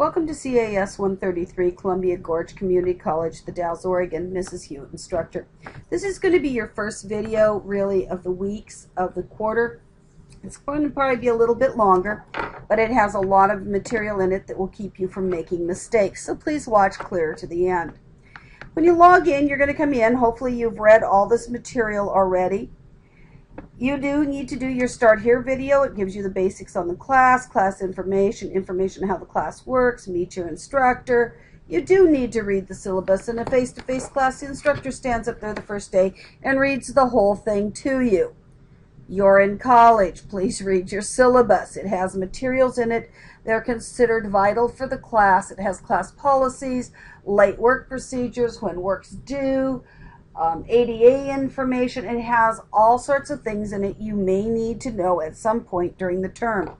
Welcome to CAS 133, Columbia Gorge Community College, the Dalles, Oregon, Mrs. Hughitt instructor. This is going to be your first video, really, of the weeks of the quarter. It's going to probably be a little bit longer, but it has a lot of material in it that will keep you from making mistakes, so please watch clear to the end. When you log in, you're going to come in. Hopefully you've read all this material already. You do need to do your start here video. It gives you the basics on the class, class information, information how the class works, meet your instructor. You do need to read the syllabus. In a face-to-face -face class, the instructor stands up there the first day and reads the whole thing to you. You're in college. Please read your syllabus. It has materials in it that are considered vital for the class. It has class policies, late work procedures, when work's due, um, ADA information, it has all sorts of things in it you may need to know at some point during the term.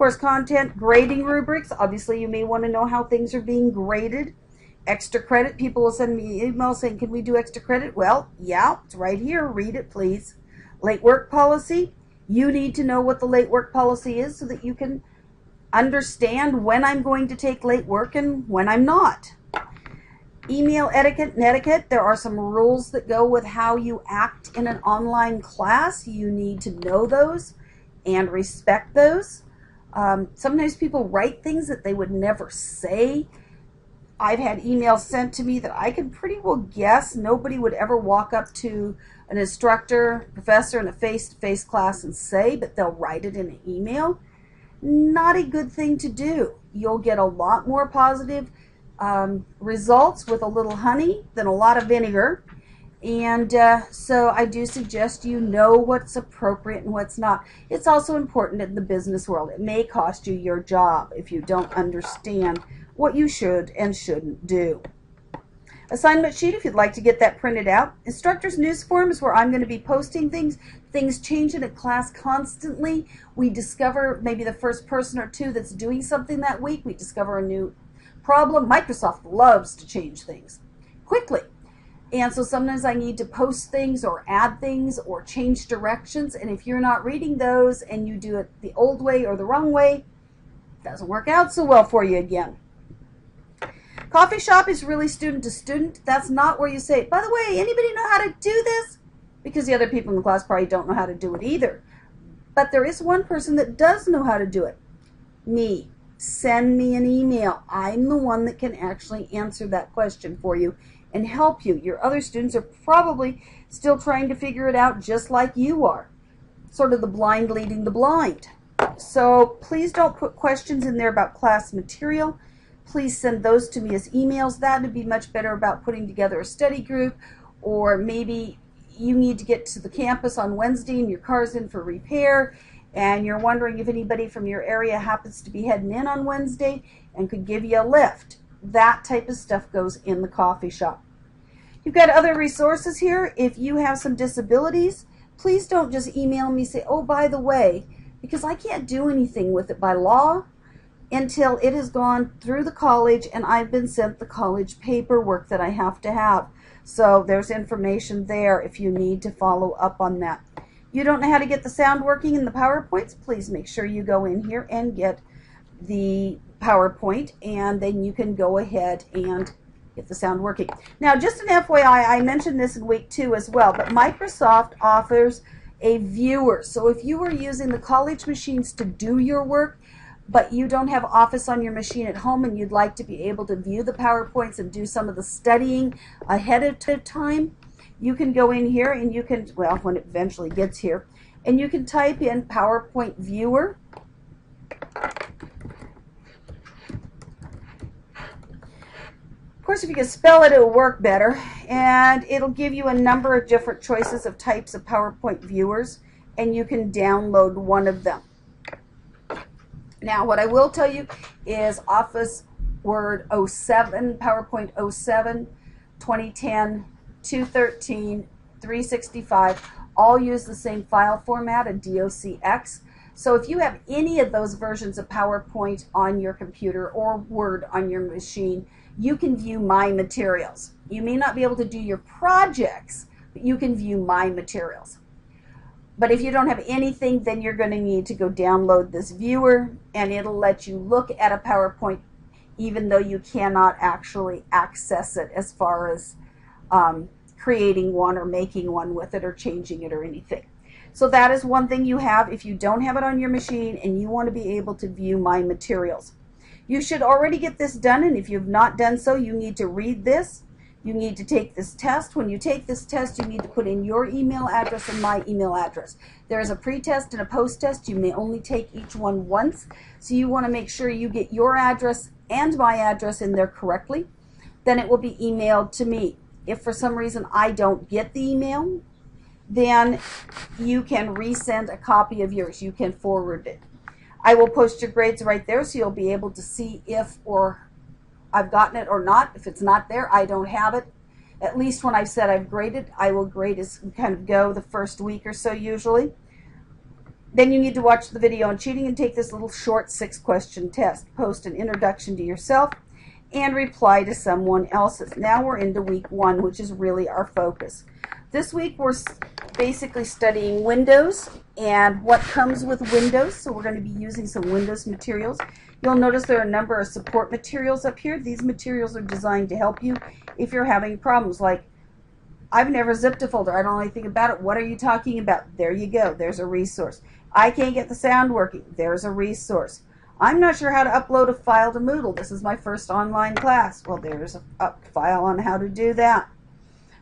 Course content, grading rubrics. Obviously, you may want to know how things are being graded. Extra credit. People will send me emails saying, Can we do extra credit? Well, yeah, it's right here. Read it, please. Late work policy. You need to know what the late work policy is so that you can understand when I'm going to take late work and when I'm not. Email etiquette and etiquette. There are some rules that go with how you act in an online class. You need to know those and respect those. Um, sometimes people write things that they would never say. I've had emails sent to me that I can pretty well guess nobody would ever walk up to an instructor, professor in a face-to-face class and say, but they'll write it in an email. Not a good thing to do. You'll get a lot more positive um, results with a little honey than a lot of vinegar. And uh, so I do suggest you know what's appropriate and what's not. It's also important in the business world. It may cost you your job if you don't understand what you should and shouldn't do. Assignment sheet, if you'd like to get that printed out. Instructor's news form is where I'm going to be posting things. Things change in a class constantly. We discover maybe the first person or two that's doing something that week. We discover a new problem. Microsoft loves to change things quickly. And so sometimes I need to post things or add things or change directions. And if you're not reading those and you do it the old way or the wrong way, it doesn't work out so well for you again. Coffee shop is really student to student. That's not where you say, by the way, anybody know how to do this? Because the other people in the class probably don't know how to do it either. But there is one person that does know how to do it. Me send me an email. I'm the one that can actually answer that question for you and help you. Your other students are probably still trying to figure it out just like you are. Sort of the blind leading the blind. So please don't put questions in there about class material. Please send those to me as emails. That would be much better about putting together a study group or maybe you need to get to the campus on Wednesday and your car's in for repair and you're wondering if anybody from your area happens to be heading in on Wednesday and could give you a lift. That type of stuff goes in the coffee shop. You've got other resources here. If you have some disabilities, please don't just email me say, oh, by the way, because I can't do anything with it by law until it has gone through the college and I've been sent the college paperwork that I have to have. So there's information there if you need to follow up on that you don't know how to get the sound working in the PowerPoints, please make sure you go in here and get the PowerPoint and then you can go ahead and get the sound working. Now, just an FYI, I mentioned this in week two as well, but Microsoft offers a viewer. So if you are using the college machines to do your work, but you don't have Office on your machine at home and you'd like to be able to view the PowerPoints and do some of the studying ahead of time, you can go in here and you can, well, when it eventually gets here, and you can type in PowerPoint Viewer. Of course, if you can spell it, it'll work better. And it'll give you a number of different choices of types of PowerPoint viewers, and you can download one of them. Now, what I will tell you is Office Word 07, PowerPoint 07, 2010, 213, 365 all use the same file format, a DOCX. So if you have any of those versions of PowerPoint on your computer or Word on your machine, you can view my materials. You may not be able to do your projects, but you can view my materials. But if you don't have anything, then you're going to need to go download this viewer, and it'll let you look at a PowerPoint even though you cannot actually access it as far as um, creating one or making one with it or changing it or anything. So that is one thing you have if you don't have it on your machine and you want to be able to view my materials. You should already get this done and if you've not done so, you need to read this. You need to take this test. When you take this test, you need to put in your email address and my email address. There is a pre-test and a post-test. You may only take each one once. So you want to make sure you get your address and my address in there correctly. Then it will be emailed to me. If for some reason I don't get the email, then you can resend a copy of yours. You can forward it. I will post your grades right there so you'll be able to see if or I've gotten it or not. If it's not there, I don't have it. At least when I've said I've graded, I will grade as kind of go the first week or so usually. Then you need to watch the video on cheating and take this little short six question test. Post an introduction to yourself and reply to someone else's. Now we're into week one, which is really our focus. This week we're basically studying Windows and what comes with Windows. So we're going to be using some Windows materials. You'll notice there are a number of support materials up here. These materials are designed to help you if you're having problems like I've never zipped a folder. I don't know anything about it. What are you talking about? There you go. There's a resource. I can't get the sound working. There's a resource. I'm not sure how to upload a file to Moodle. This is my first online class. Well, there's a, a file on how to do that.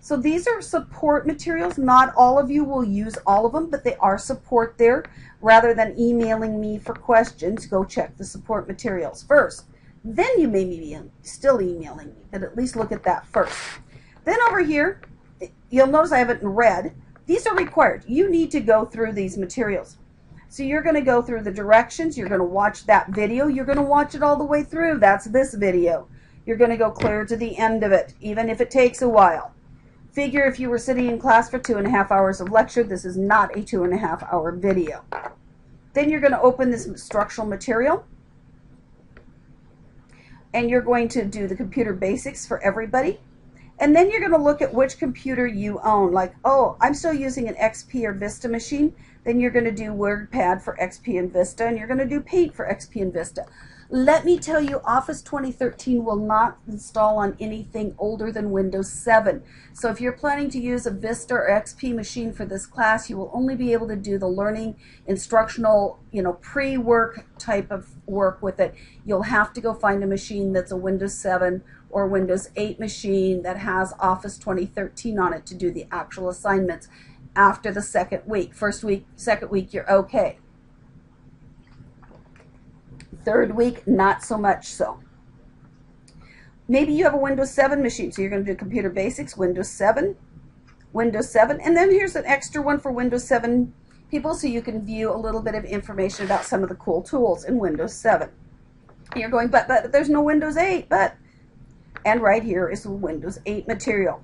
So these are support materials. Not all of you will use all of them, but they are support there. Rather than emailing me for questions, go check the support materials first. Then you may be still emailing me, but at least look at that first. Then over here, you'll notice I have it in red. These are required. You need to go through these materials. So you're going to go through the directions. You're going to watch that video. You're going to watch it all the way through. That's this video. You're going to go clear to the end of it, even if it takes a while. Figure if you were sitting in class for two and a half hours of lecture, this is not a two and a half hour video. Then you're going to open this structural material and you're going to do the computer basics for everybody. And then you're going to look at which computer you own. Like, oh, I'm still using an XP or Vista machine. Then you're going to do WordPad for XP and Vista, and you're going to do Paint for XP and Vista. Let me tell you, Office 2013 will not install on anything older than Windows 7. So if you're planning to use a Vista or XP machine for this class, you will only be able to do the learning, instructional, you know, pre-work type of work with it. You'll have to go find a machine that's a Windows 7 or Windows 8 machine that has Office 2013 on it to do the actual assignments after the second week. First week, second week, you're okay. Third week, not so much so. Maybe you have a Windows 7 machine, so you're going to do Computer Basics, Windows 7, Windows 7, and then here's an extra one for Windows 7 people so you can view a little bit of information about some of the cool tools in Windows 7. You're going, but, but there's no Windows 8, but, and right here is the Windows 8 material.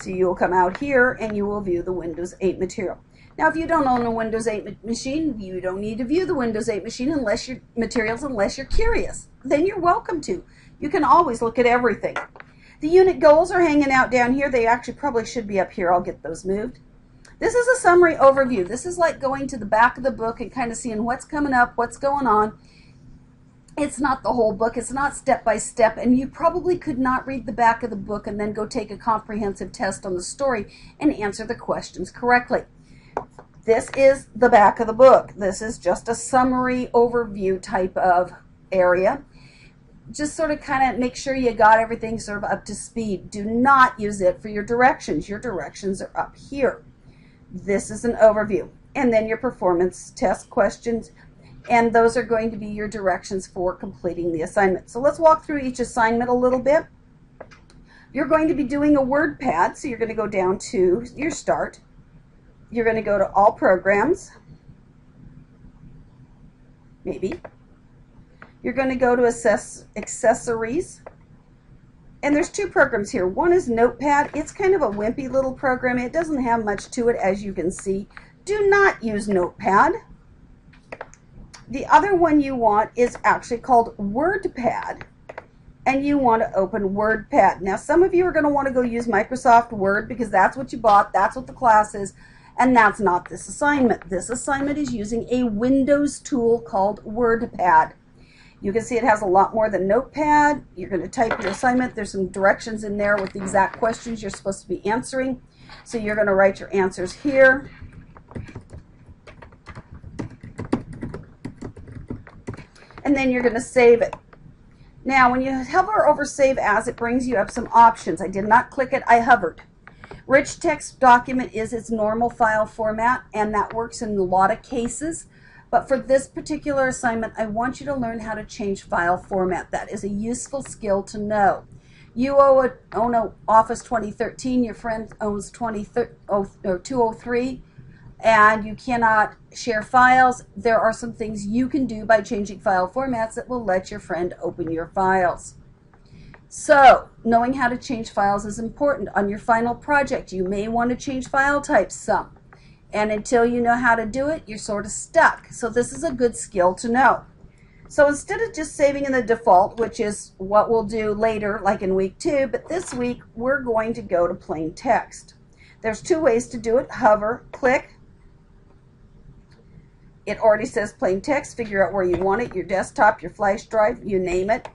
So you will come out here and you will view the Windows 8 material. Now, if you don't own a Windows 8 machine, you don't need to view the Windows 8 machine unless your materials, unless you're curious. Then you're welcome to. You can always look at everything. The unit goals are hanging out down here. They actually probably should be up here. I'll get those moved. This is a summary overview. This is like going to the back of the book and kind of seeing what's coming up, what's going on. It's not the whole book. It's not step by step. And you probably could not read the back of the book and then go take a comprehensive test on the story and answer the questions correctly. This is the back of the book. This is just a summary overview type of area. Just sort of kind of make sure you got everything sort of up to speed. Do not use it for your directions. Your directions are up here. This is an overview. And then your performance test questions. And those are going to be your directions for completing the assignment. So let's walk through each assignment a little bit. You're going to be doing a WordPad, so you're going to go down to your start you're going to go to all programs, maybe. You're going to go to assess accessories. And there's two programs here. One is Notepad. It's kind of a wimpy little program. It doesn't have much to it, as you can see. Do not use Notepad. The other one you want is actually called WordPad. And you want to open WordPad. Now, some of you are going to want to go use Microsoft Word because that's what you bought. That's what the class is. And that's not this assignment. This assignment is using a Windows tool called WordPad. You can see it has a lot more than Notepad. You're going to type your assignment. There's some directions in there with the exact questions you're supposed to be answering. So you're going to write your answers here. And then you're going to save it. Now, when you hover over Save As, it brings you up some options. I did not click it, I hovered. Rich text document is its normal file format, and that works in a lot of cases. But for this particular assignment, I want you to learn how to change file format. That is a useful skill to know. You own Office 2013, your friend owns 203, and you cannot share files. There are some things you can do by changing file formats that will let your friend open your files. So, knowing how to change files is important. On your final project, you may want to change file types some. And until you know how to do it, you're sort of stuck. So this is a good skill to know. So instead of just saving in the default, which is what we'll do later, like in week two, but this week we're going to go to plain text. There's two ways to do it. Hover, click. It already says plain text. Figure out where you want it, your desktop, your flash drive, you name it.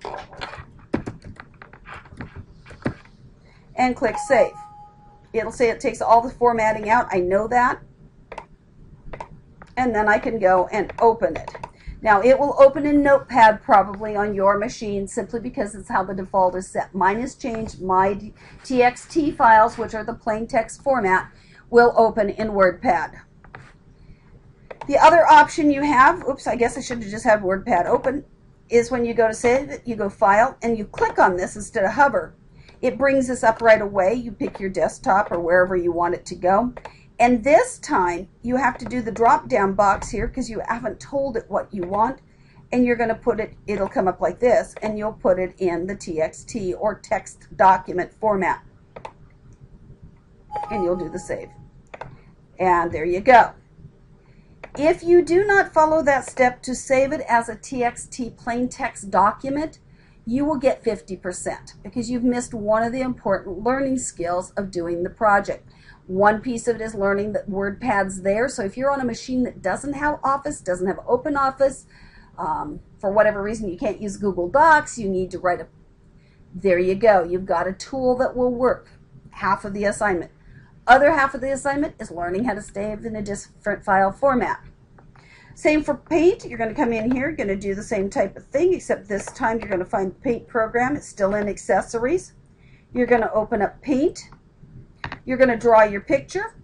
and click Save. It'll say it takes all the formatting out. I know that. And then I can go and open it. Now, it will open in Notepad probably on your machine simply because it's how the default is set. Mine has changed. My TXT files, which are the plain text format, will open in WordPad. The other option you have, oops, I guess I should have just had WordPad open, is when you go to save you go File, and you click on this instead of hover. It brings this up right away. You pick your desktop or wherever you want it to go. And this time, you have to do the drop-down box here because you haven't told it what you want. And you're going to put it, it'll come up like this, and you'll put it in the TXT or text document format. And you'll do the save. And there you go. If you do not follow that step to save it as a TXT plain text document, you will get 50% because you've missed one of the important learning skills of doing the project. One piece of it is learning that WordPad's there. So if you're on a machine that doesn't have Office, doesn't have Open Office, um, for whatever reason you can't use Google Docs, you need to write a, there you go. You've got a tool that will work. Half of the assignment. Other half of the assignment is learning how to save in a different file format. Same for paint. You're going to come in here, you're going to do the same type of thing, except this time you're going to find the paint program. It's still in accessories. You're going to open up paint. You're going to draw your picture.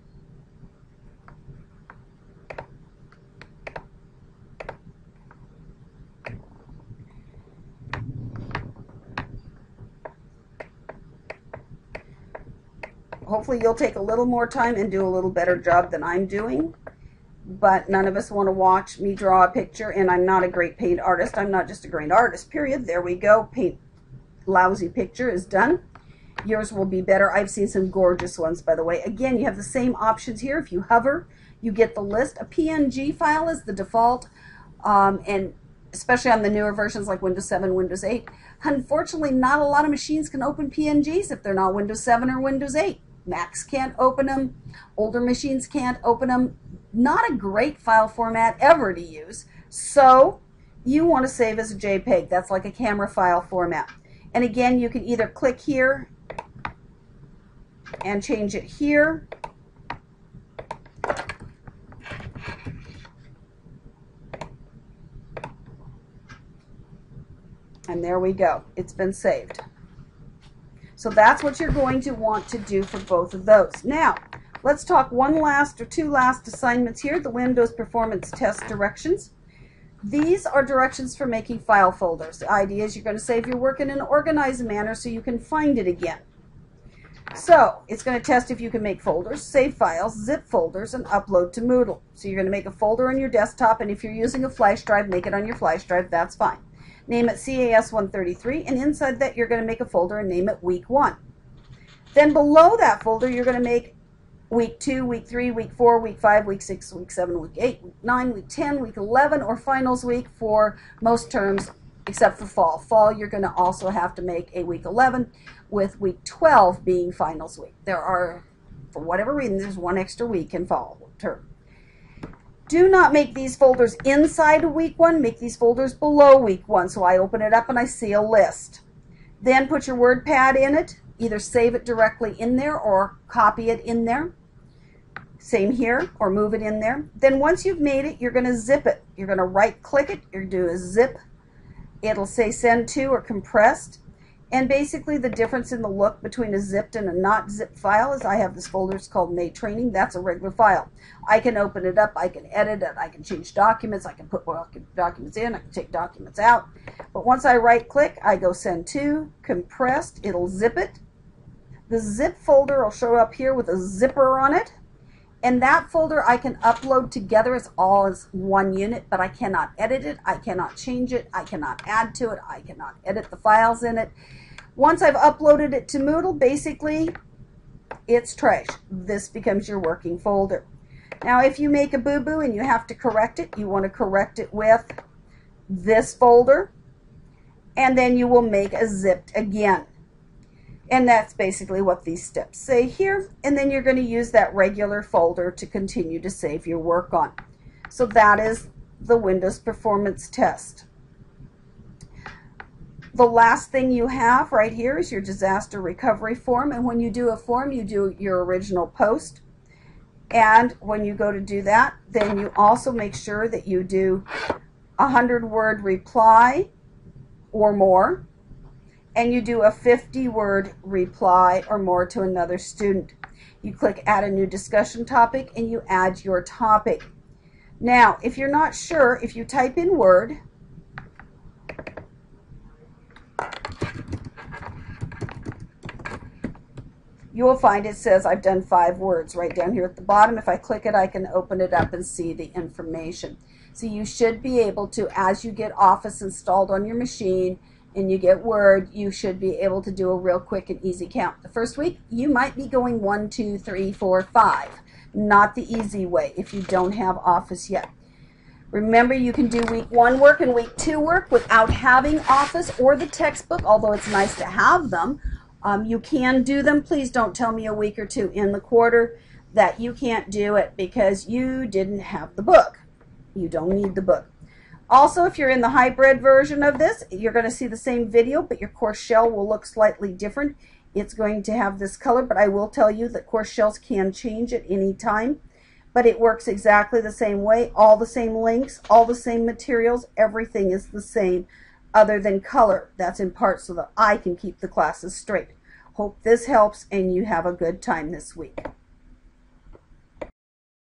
Hopefully you'll take a little more time and do a little better job than I'm doing but none of us want to watch me draw a picture and I'm not a great paint artist. I'm not just a great artist, period. There we go. Paint lousy picture is done. Yours will be better. I've seen some gorgeous ones, by the way. Again, you have the same options here. If you hover, you get the list. A PNG file is the default, um, and especially on the newer versions like Windows 7, Windows 8. Unfortunately, not a lot of machines can open PNGs if they're not Windows 7 or Windows 8. Macs can't open them. Older machines can't open them not a great file format ever to use. So you want to save as a JPEG. That's like a camera file format. And again, you can either click here and change it here. And there we go. It's been saved. So that's what you're going to want to do for both of those. Now, Let's talk one last or two last assignments here, the Windows Performance Test directions. These are directions for making file folders. The idea is you're going to save your work in an organized manner so you can find it again. So it's going to test if you can make folders, save files, zip folders, and upload to Moodle. So you're going to make a folder on your desktop, and if you're using a flash drive, make it on your flash drive. That's fine. Name it CAS133, and inside that you're going to make a folder and name it Week 1. Then below that folder, you're going to make week two, week three, week four, week five, week six, week seven, week eight, week nine, week 10, week 11, or finals week for most terms except for fall. Fall, you're going to also have to make a week 11 with week 12 being finals week. There are, for whatever reason, there's one extra week in fall term. Do not make these folders inside week one, make these folders below week one. So I open it up and I see a list. Then put your WordPad in it, either save it directly in there or copy it in there. Same here, or move it in there. Then once you've made it, you're going to zip it. You're going to right click it, you're going to do a zip. It'll say send to or compressed. And basically the difference in the look between a zipped and a not zipped file is I have this folder, it's called May Training. That's a regular file. I can open it up, I can edit it, I can change documents, I can put documents in, I can take documents out. But once I right click, I go send to, compressed, it'll zip it. The zip folder will show up here with a zipper on it. And that folder I can upload together as all as one unit, but I cannot edit it, I cannot change it, I cannot add to it, I cannot edit the files in it. Once I've uploaded it to Moodle, basically it's trash. This becomes your working folder. Now if you make a boo-boo and you have to correct it, you want to correct it with this folder, and then you will make a zipped again. And that's basically what these steps say here. And then you're going to use that regular folder to continue to save your work on. So that is the Windows Performance Test. The last thing you have right here is your disaster recovery form. And when you do a form, you do your original post. And when you go to do that, then you also make sure that you do a 100 word reply or more and you do a 50 word reply or more to another student. You click add a new discussion topic and you add your topic. Now, if you're not sure, if you type in Word, you will find it says I've done five words right down here at the bottom. If I click it, I can open it up and see the information. So you should be able to, as you get Office installed on your machine, and you get Word, you should be able to do a real quick and easy count. The first week, you might be going one, two, three, four, five. Not the easy way if you don't have Office yet. Remember, you can do week one work and week two work without having Office or the textbook, although it's nice to have them. Um, you can do them. Please don't tell me a week or two in the quarter that you can't do it because you didn't have the book. You don't need the book. Also, if you're in the hybrid version of this, you're going to see the same video, but your course shell will look slightly different. It's going to have this color, but I will tell you that course shells can change at any time. But it works exactly the same way. All the same links, all the same materials, everything is the same other than color. That's in part so that I can keep the classes straight. Hope this helps and you have a good time this week.